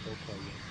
都可以。